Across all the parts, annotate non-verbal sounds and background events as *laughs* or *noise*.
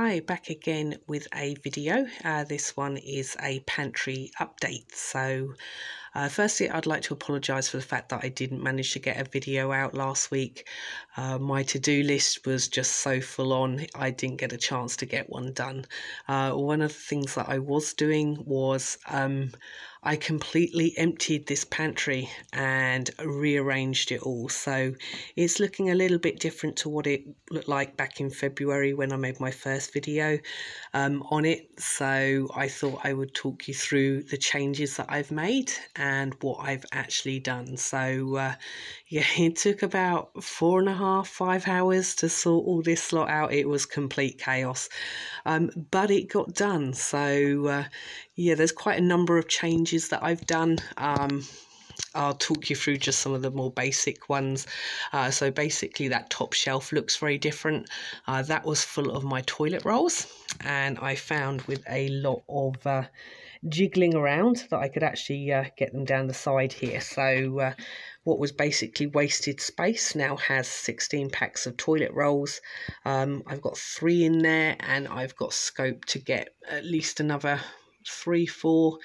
Hi, back again with a video. Uh, this one is a pantry update. So, uh, firstly, I'd like to apologise for the fact that I didn't manage to get a video out last week. Uh, my to do list was just so full on, I didn't get a chance to get one done. Uh, one of the things that I was doing was um, I completely emptied this pantry and rearranged it all. So it's looking a little bit different to what it looked like back in February when I made my first video um, on it. So I thought I would talk you through the changes that I've made and what I've actually done. So uh, *laughs* yeah, it took about four and a half, five hours to sort all this lot out. It was complete chaos, um, but it got done. So uh, yeah, there's quite a number of changes that I've done. Um, I'll talk you through just some of the more basic ones. Uh, so basically that top shelf looks very different. Uh, that was full of my toilet rolls and I found with a lot of uh, jiggling around that I could actually uh, get them down the side here. So uh, what was basically wasted space now has 16 packs of toilet rolls. Um, I've got three in there and I've got scope to get at least another three, four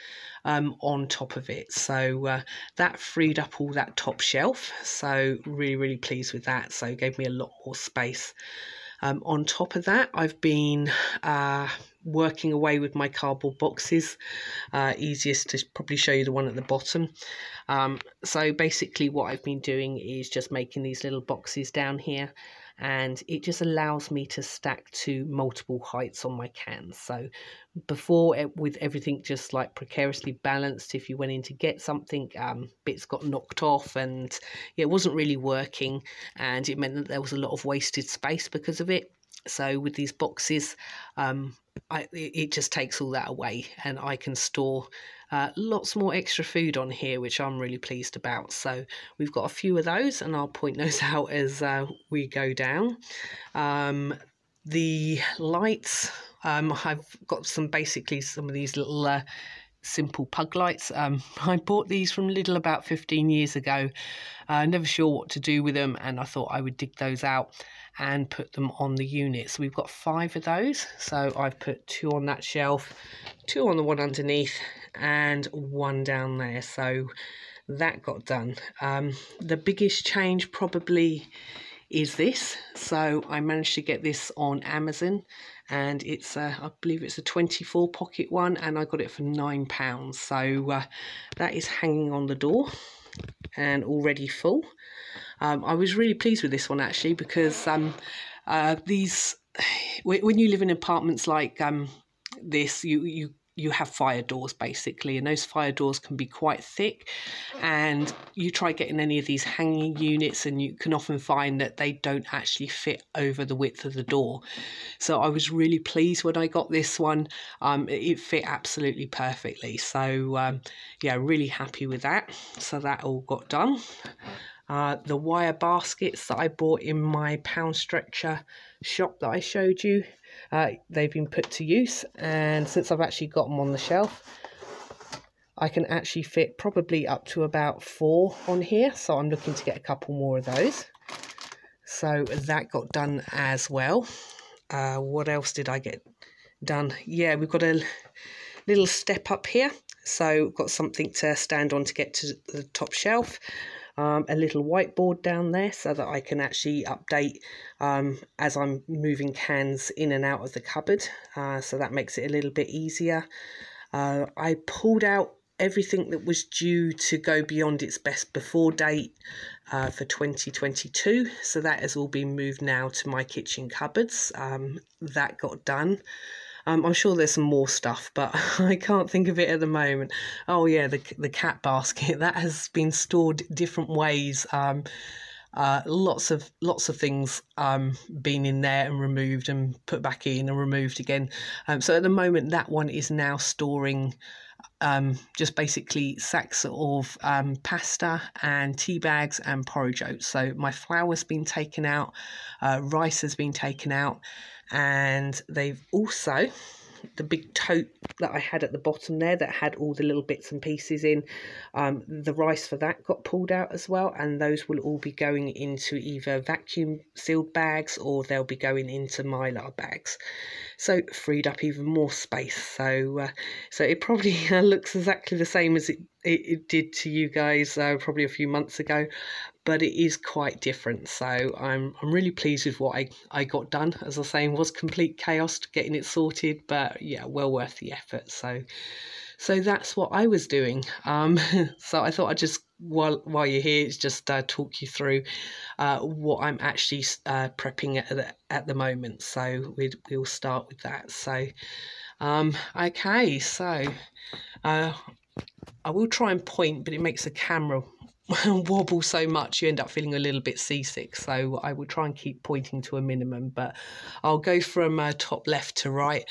um, on top of it. So uh, that freed up all that top shelf. So really, really pleased with that. So gave me a lot more space. Um, on top of that, I've been uh, working away with my cardboard boxes. Uh, easiest to probably show you the one at the bottom. Um, so basically what I've been doing is just making these little boxes down here and it just allows me to stack to multiple heights on my cans. So before with everything just like precariously balanced, if you went in to get something, um, bits got knocked off and yeah, it wasn't really working and it meant that there was a lot of wasted space because of it. So with these boxes, um, I, it just takes all that away and I can store uh, lots more extra food on here, which I'm really pleased about. So we've got a few of those and I'll point *laughs* those out as uh, we go down. Um, the lights, um, I've got some basically some of these little uh, simple puck lights. Um, *laughs* I bought these from Lidl about 15 years ago. Uh, never sure what to do with them, and I thought I would dig those out and put them on the unit. So we've got five of those. So I've put two on that shelf, two on the one underneath, and one down there. So that got done. Um, the biggest change probably is this. So I managed to get this on Amazon and it's a, I believe it's a 24 pocket one and I got it for nine pounds. So uh, that is hanging on the door and already full. Um, I was really pleased with this one actually because um, uh, these, *sighs* when you live in apartments like um, this, you, you you have fire doors basically, and those fire doors can be quite thick. And you try getting any of these hanging units, and you can often find that they don't actually fit over the width of the door. So I was really pleased when I got this one. Um, it fit absolutely perfectly. So um, yeah, really happy with that. So that all got done. Uh, the wire baskets that I bought in my Poundstretcher shop that I showed you uh, they've been put to use and since I've actually got them on the shelf I can actually fit probably up to about four on here so I'm looking to get a couple more of those. So that got done as well. Uh, what else did I get done? Yeah we've got a little step up here. So got something to stand on to get to the top shelf um, a little whiteboard down there so that I can actually update um, as I'm moving cans in and out of the cupboard. Uh, so that makes it a little bit easier. Uh, I pulled out everything that was due to go beyond its best before date uh, for 2022. So that has all been moved now to my kitchen cupboards. Um, that got done. Um, I'm sure there's some more stuff, but *laughs* I can't think of it at the moment. Oh yeah, the the cat basket *laughs* that has been stored different ways. Um, uh, lots of lots of things um, been in there and removed and put back in and removed again. Um, so at the moment, that one is now storing um, just basically sacks of um, pasta and tea bags and porridge oats. So my flour's been taken out, uh, rice has been taken out, and they've also the big tote that I had at the bottom there that had all the little bits and pieces in, um, the rice for that got pulled out as well, and those will all be going into either vacuum sealed bags or they'll be going into mylar bags. So freed up even more space. So uh, so it probably *laughs* looks exactly the same as it, it, it did to you guys uh, probably a few months ago, but it is quite different. So I'm I'm really pleased with what I, I got done. As I say, it was complete chaos getting it sorted, but yeah, well worth the effort. So so that's what I was doing. Um, *laughs* so I thought I'd just while while you're here, just uh, talk you through uh, what I'm actually uh, prepping at the, at the moment. So we we'll start with that. So um, okay, so uh, I will try and point, but it makes the camera *laughs* wobble so much you end up feeling a little bit seasick. So i will try and keep pointing to a minimum but i'll go from uh, top left to right.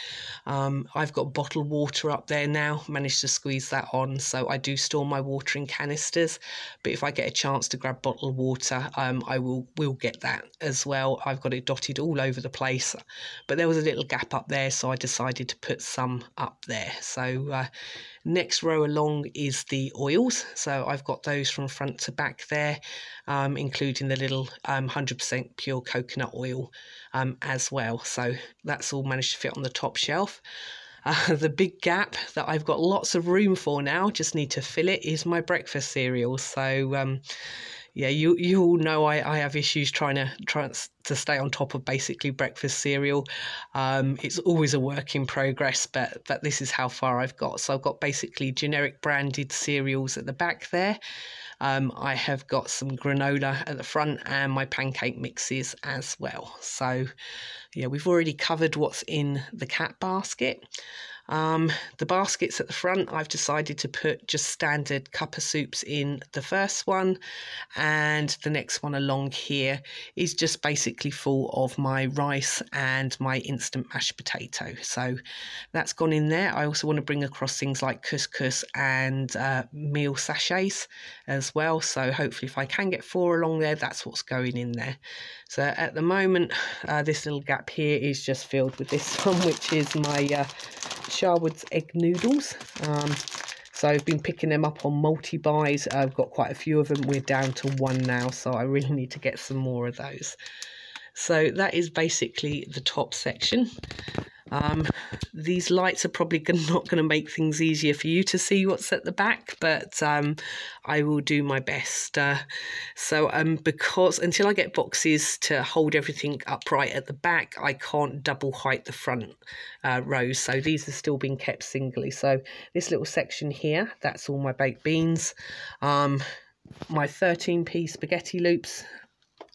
Um, i've got bottled water up there now managed to squeeze that on. So i do store my water in canisters but if i get a chance to grab bottled water um, i will will get that as well. I've got it dotted all over the place but there was a little gap up there so i decided to put some up there. So uh, Next row along is the oils. So I've got those from front to back there, um, including the little um, 100% pure coconut oil um, as well. So that's all managed to fit on the top shelf. *laughs* Uh, the big gap that I've got lots of room for now, just need to fill it, is my breakfast cereal. So, um, yeah, you you all know I, I have issues trying to try to stay on top of basically breakfast cereal. Um, it's always a work in progress, but but this is how far I've got. So I've got basically generic branded cereals at the back there. Um, I have got some granola at the front and my pancake mixes as well. So yeah, we've already covered what's in the cat basket. Um, the baskets at the front, I've decided to put just standard cuppa soups in the first one, and the next one along here is just basically full of my rice and my instant mashed potato. So that's gone in there. I also want to bring across things like couscous and uh, meal sachets as well. So hopefully, if I can get four along there, that's what's going in there. So at the moment, uh, this little gap here is just filled with this *laughs* one, which is my uh, Sharwood's egg noodles. Um, so I've been picking them up on multi-buys. I've got quite a few of them. We're down to one now, so I really need to get some more of those. So that is basically the top section. Um, these lights are probably *laughs* not going to make things easier for you to see what's at the back, but um, I will do my best. Uh, so, um, because until I get boxes to hold everything upright at the back, I can't double height the front uh, rows. So these are still being kept singly. So this little section here, that's all my baked beans. Um, my 13 piece spaghetti loops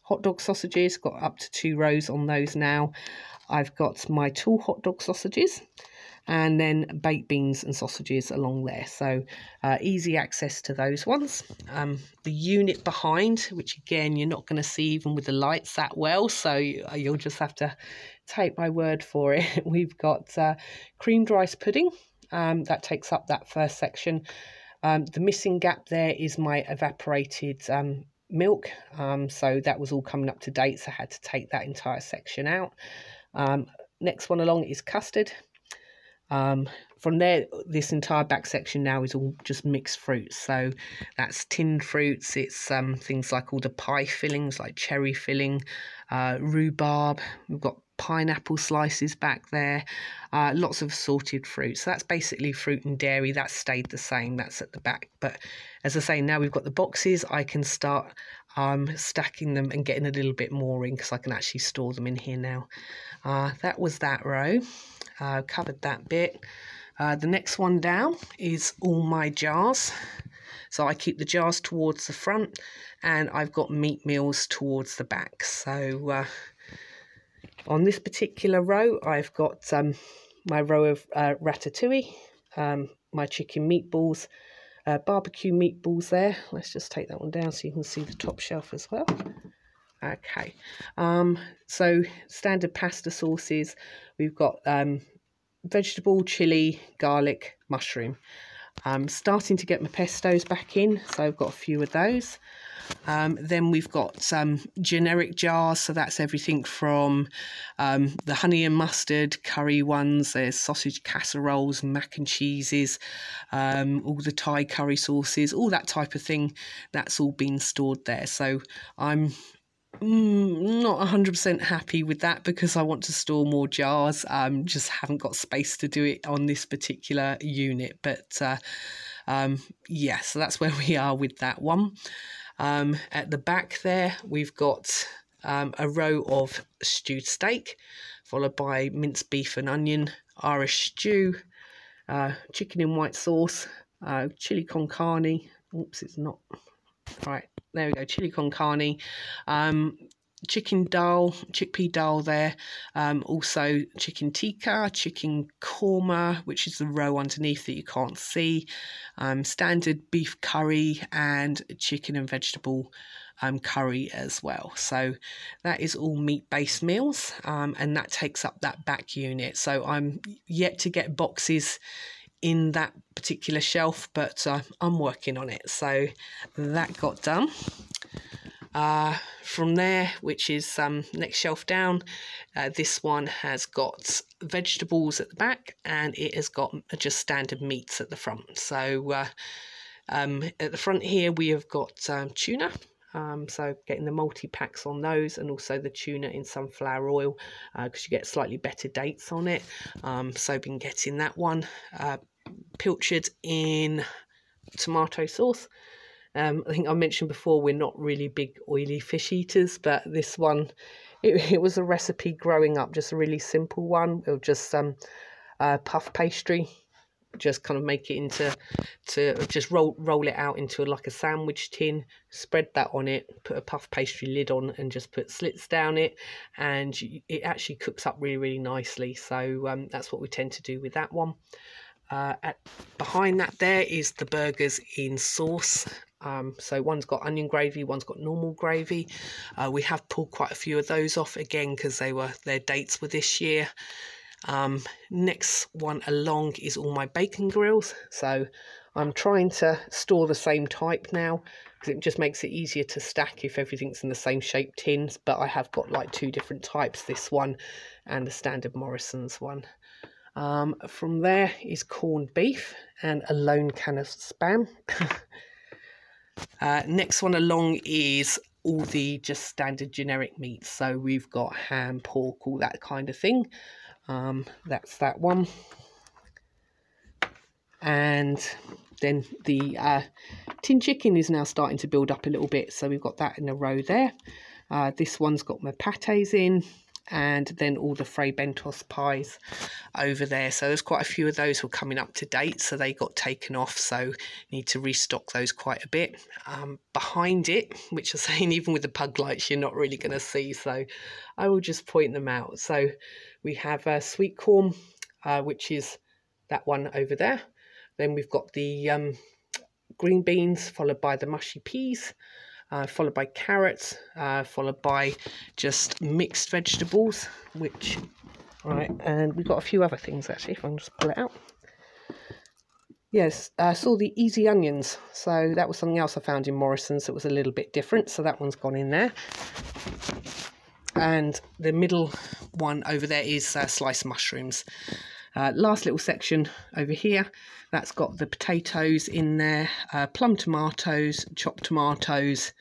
hot dog sausages got up to two rows on those now I've got my tall hot dog sausages and then baked beans and sausages along there. So uh, easy access to those ones. Um, the unit behind, which again, you're not going to see even with the lights that well. So you'll just have to take my word for it. *laughs* We've got uh, creamed rice pudding. Um, that takes up that first section. Um, the missing gap there is my evaporated um, milk. Um, so that was all coming up to date. So I had to take that entire section out. Um, next one along is custard. Um, from there, this entire back section now is all just mixed fruits. So that's tinned fruits. It's um, things like all the pie fillings, like cherry filling, uh, rhubarb. We've got pineapple slices back there, uh, lots of sorted fruit. So that's basically fruit and dairy. That stayed the same. That's at the back. But as I say, now we've got the boxes. I can start um, stacking them and getting a little bit more in because I can actually store them in here now. Uh, that was that row. Uh, covered that bit. Uh, the next one down is all my jars. So I keep the jars towards the front and I've got meat meals towards the back. So uh, on this particular row, I've got um, my row of uh, ratatouille, um, my chicken meatballs, uh, barbecue meatballs there. Let's just take that one down so you can see the top shelf as well. Okay, um, so standard pasta sauces. We've got um, vegetable, chili, garlic, mushroom. I'm starting to get my pestos back in, so I've got a few of those. Um, then we've got some generic jars, so that's everything from um, the honey and mustard curry ones. There's sausage casseroles, mac and cheeses, um, all the Thai curry sauces, all that type of thing. That's all been stored there. So I'm Mm, not 100% happy with that because I want to store more jars. Um, just haven't got space to do it on this particular unit. But uh, um, yeah, so that's where we are with that one. Um, at the back there, we've got um, a row of stewed steak, followed by minced beef and onion, Irish stew, uh, chicken in white sauce, uh, chili con carne. Oops, it's not. Right, there we go, chili con carne, um, chicken dal, chickpea dal there, um, also chicken tikka, chicken korma, which is the row underneath that you can't see, um, standard beef curry, and chicken and vegetable um, curry as well. So that is all meat based meals, um, and that takes up that back unit. So I'm yet to get boxes in that particular shelf, but uh, I'm working on it. So that got done. Uh, from there, which is um, next shelf down, uh, this one has got vegetables at the back and it has got just standard meats at the front. So uh, um, at the front here, we have got um, tuna. Um, so getting the multi-packs on those and also the tuna in sunflower oil because uh, you get slightly better dates on it. Um, so been getting that one uh, pilchard in tomato sauce. Um, I think I mentioned before we're not really big oily fish eaters, but this one, it, *laughs* it was a recipe growing up, just a really simple one. Was just some uh, puff pastry, just kind of make it into, to just roll roll it out into like a sandwich tin, spread that on it, put a puff pastry lid on, and just put slits down it, and it actually cooks up really really nicely. So um, that's what we tend to do with that one. Uh, at, behind that there is the burgers in sauce. Um, so one's got onion gravy, one's got normal gravy. Uh, we have pulled quite a few of those off again because they were their dates were this year. Um, next one along is all my bacon grills. So I'm trying to store the same type now because it just makes it easier to stack if everything's in the same shape tins. But I have got like two different types, this one and the standard Morrison's one. Um, from there is corned beef and a lone can of spam. *laughs* uh, next one along is all the just standard generic meats. So we've got ham, pork, all that kind of thing. Um, that's that one. And then the uh, tin chicken is now starting to build up a little bit. So we've got that in a row there. Uh, this one's got my pates in and then all the Fray Bentos pies over there. So there's quite a few of those were coming up to date, so they got taken off. So need to restock those quite a bit. Um, behind it, which I'm saying *laughs* even with the puck lights, you're not really going to see. So I will just point them out. So we have a sweet corn, uh, which is that one over there. Then we've got the um, green beans, followed by the mushy peas uh, followed by carrots, uh, followed by just mixed vegetables, which, right, and we've got a few other things actually, if I can just pull it out. Yes, I saw the easy onions, so that was something else I found in Morrison's that was a little bit different, so that one's gone in there. And the middle one over there is uh, sliced mushrooms. Uh, last little section over here, that's got the potatoes in there, uh, plum tomatoes, chopped tomatoes,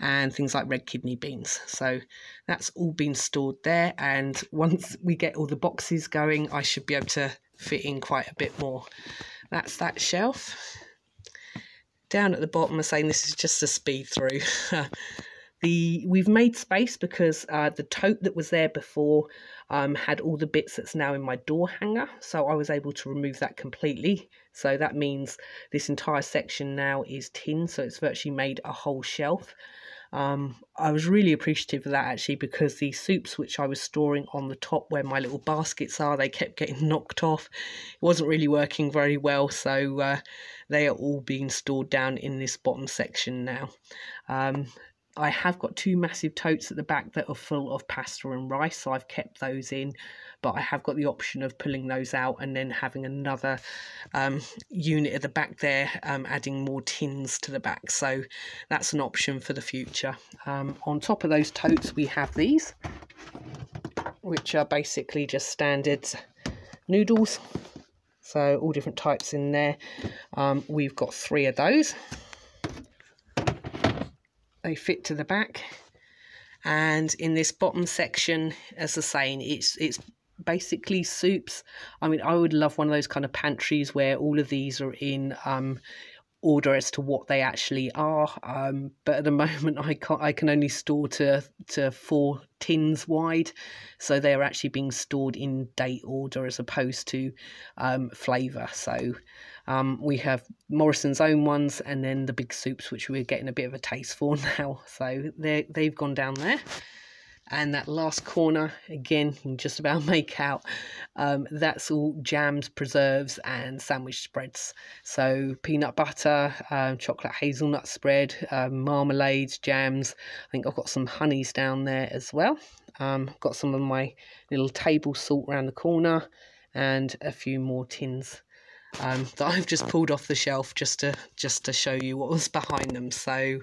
and things like red kidney beans. So that's all been stored there. And *laughs* once we get all the boxes going, I should be able to fit in quite a bit more. That's that shelf. Down at the bottom, I'm saying this is just a speed through. *laughs* the we've made space because uh, the tote that was there before um, had all the bits that's now in my door hanger. So I was able to remove that completely. So that means this entire section now is tin. So it's virtually made a whole shelf. Um, I was really appreciative of that actually because the soups which I was storing on the top where my little baskets are, they kept getting *laughs* knocked off. It wasn't really working very well, so uh, they are all being stored down in this bottom section now. Um, I have got two massive totes at the back that are full of pasta and rice, so I've kept those in. But I have got the option of pulling those out and then having another um, unit at the back there, um, adding more tins to the back. So that's an option for the future. Um, on top of those totes, we have these, which are basically just standard noodles. So all different types in there. Um, we've got three of those they fit to the back. And in this bottom section as I saying it's it's basically soups. I mean I would love one of those kind of pantries where all of these are in um, order as to what they actually are um, but at the *laughs* moment I can I can only store to to four tins wide so they're actually being stored in date order as opposed to um, flavour so um, we have Morrison's own ones and then the big soups, which we're getting a bit of a taste for *laughs* now. So they they've gone down there. And that last corner, again, you can just about *laughs* make out, um, that's all jams, preserves, and sandwich spreads. So peanut butter, uh, chocolate hazelnut spread, um, marmalades, jams. I think I've got some honeys down there as well. Um, got some of my little table salt around the corner and a few more tins um, that I've just pulled off the shelf just to just to show you what was behind them. So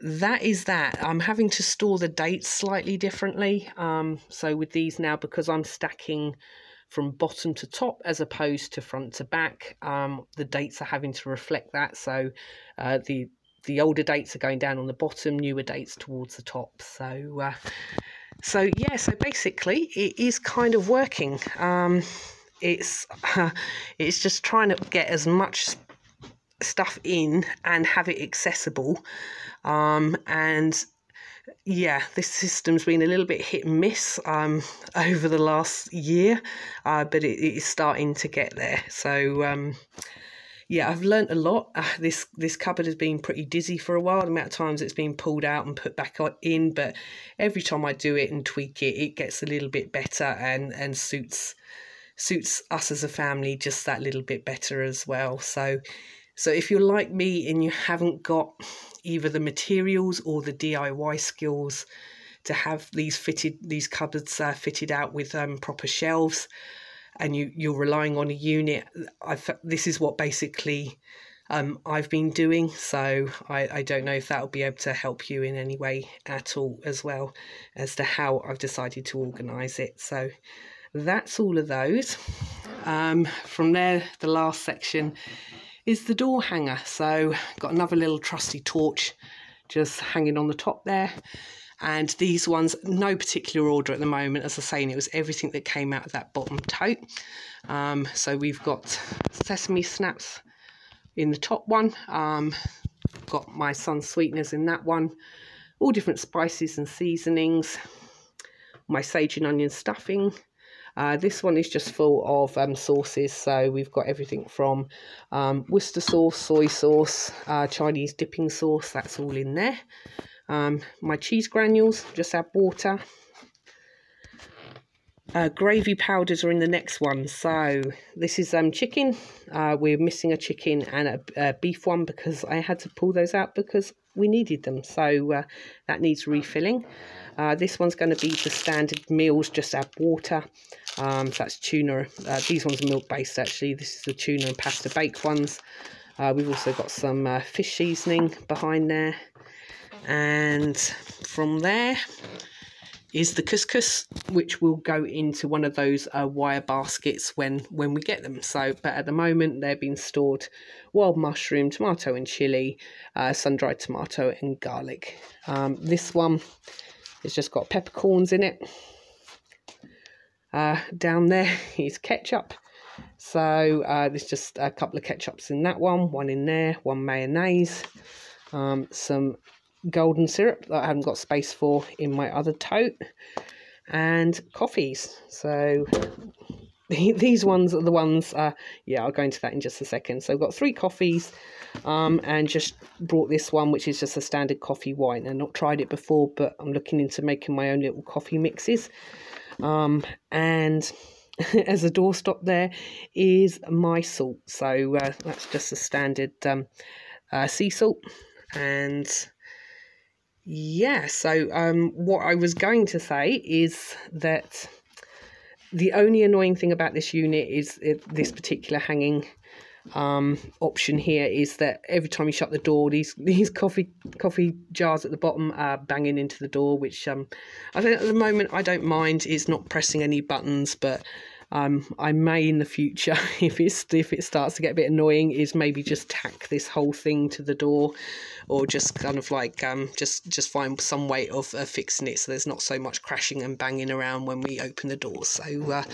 that is that. I'm having to store the dates slightly differently. Um, so with these now, because I'm stacking from bottom to top as opposed to front to back, um, the dates are having to reflect that. So uh, the the older dates are going down on the bottom, newer dates towards the top. So uh, so yeah, so basically it is kind of working. Um, it's uh, *laughs* it's just trying to get as much stuff in and have it accessible. Um, and yeah this system's been a little bit hit and miss um, *laughs* over the last year uh, but it, it is starting to get there. So um, yeah i've learnt a lot. Uh, this this cupboard has been pretty dizzy for a while the amount of times it's been pulled out and put back in but every time i do it and tweak it it gets a little bit better and and suits suits us as a family just that little bit better as well. So, so if you're like me and you haven't got either the materials or the DIY skills to have these fitted these cupboards uh, fitted out with um, proper shelves, and you you're relying on a unit, I've, this is what basically um, I've been doing. So I, I don't know if that will be able to help you in any way at all as well as to how I've decided to organise it. So that's all of those. Um, from there, the last section is the door hanger. So got another little trusty torch just hanging on the top there. And these ones, no particular order at the moment. As I saying, it was everything that came out of that bottom tote. Um, so we've got sesame snaps in the top one. Um, got my sun sweeteners in that one. All different spices and seasonings. My sage and onion stuffing. Uh, this one is just full of um, sauces, so we've got everything from um, Worcester sauce, soy sauce, uh, Chinese dipping sauce, that's all in there. Um, my cheese granules, just add water. Uh, gravy powders are in the next one. So this is um chicken. Uh, we're missing a chicken and a, a beef one because I had to pull those out because we needed them. So uh, that needs refilling. Uh, this one's going to be the standard meals, just add water. Um, so that's tuna. Uh, these ones are milk based actually. This is the tuna and pasta bake ones. Uh, we've also got some uh, fish seasoning behind there. And from there is the couscous, which will go into one of those uh, wire baskets when, when we get them. So, but at the moment they're being stored wild mushroom, tomato and chili, uh, sun-dried tomato and garlic. Um, this one has just got peppercorns in it. Uh, down there *laughs* is ketchup. So uh, there's just a couple of ketchups in that one, one in there, one mayonnaise, um, some golden syrup that I haven't got space for in my other tote, and coffees. So *laughs* these ones are the ones, uh, yeah, I'll go into that in just a second. So I've got three coffees um, and just brought this one, which is just a standard coffee wine. I've not tried it before, but I'm looking into making my own little coffee mixes. Um, and *laughs* as a doorstop there is my salt. So uh, that's just a standard um, uh, sea salt. And yeah, so um, what I was going to say is that the only annoying thing about this unit is it, this particular hanging um, option here is that every time you shut the door, these *laughs* these coffee coffee jars at the bottom are banging into the door, which um, I think at the moment I don't mind. It's not pressing any buttons, but um, I may in the future, *laughs* if it's if it starts to get a bit annoying, is maybe just tack this whole thing to the door, or just kind of like um, just just find some way of uh, fixing it so there's not so much crashing and banging around when we open the door. So. Uh,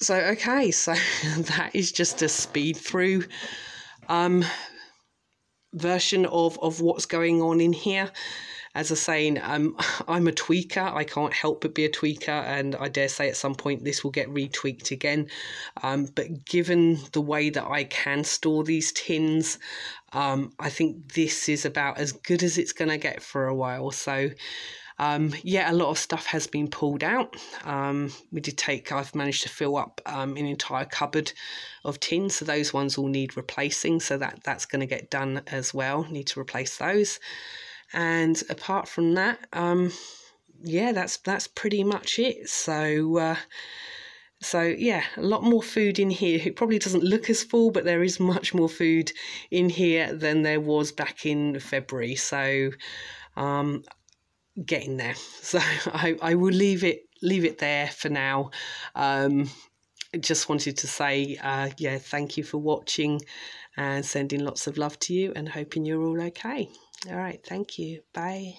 so okay, so *laughs* that is just a speed through um, version of of what's going on in here as I say, *laughs* I'm a tweaker. I can't help but be a tweaker, and I dare say at some point this will get retweaked again. Um, but given the way that I can store these tins, um, I think this is about as good as it's going to get for a while. So. Um, yeah, a lot of stuff has been pulled out. Um, we did take, I've managed to fill up um, an entire cupboard of tins, so those ones all need replacing. So that that's going to get done as well. Need to replace those. And apart from that, um, yeah, that's that's pretty much it. So. Uh, so yeah, a lot more food in here. It probably doesn't look as full, but there is much more food in here than there was back in February. So um, getting there. *laughs* So I, I will leave it leave it there for now. Um, just wanted to say, uh, yeah, thank you for watching and sending lots of love to you and hoping you're all okay. All right. Thank you. Bye.